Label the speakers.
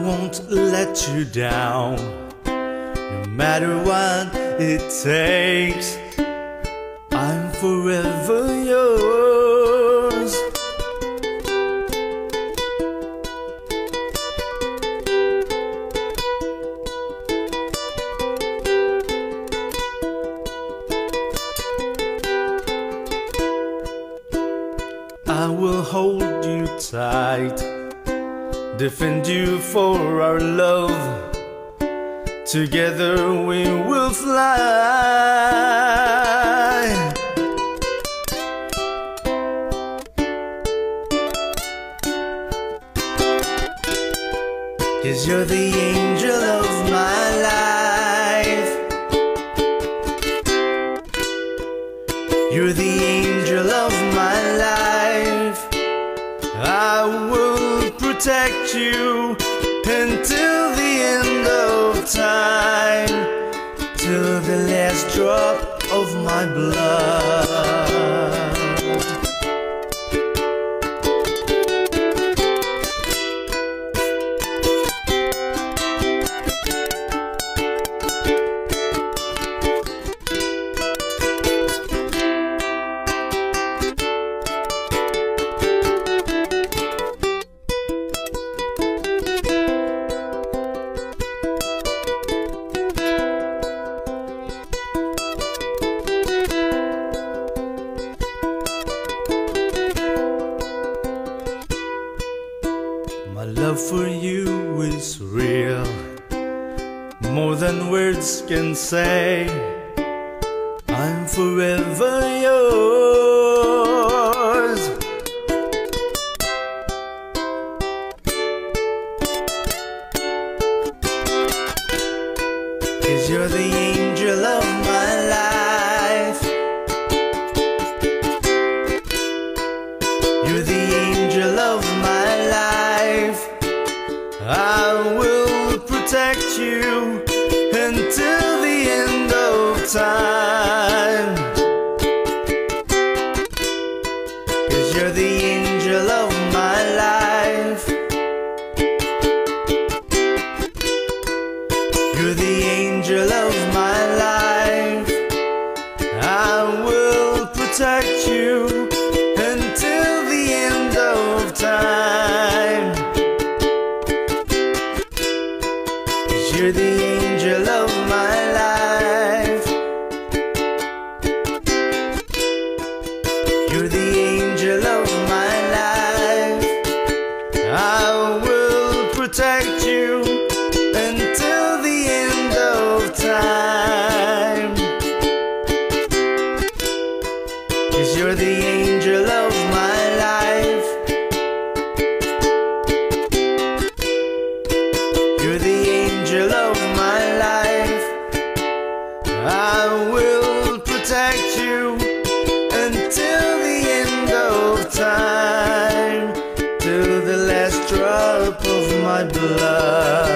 Speaker 1: I won't let you down, no matter what it takes. I'm forever yours. I will hold you tight, defend you for our love. Together we will fly. Cause you're the angel of my life. You're the angel of my life. I will protect you until the end of time, till the last drop of my blood. Love for you is real, more than words can say. I'm forever yours. Cause you're the angel of my life. You're the you're the angel of my life. You're the protect you until the end of time, till the last drop of my blood.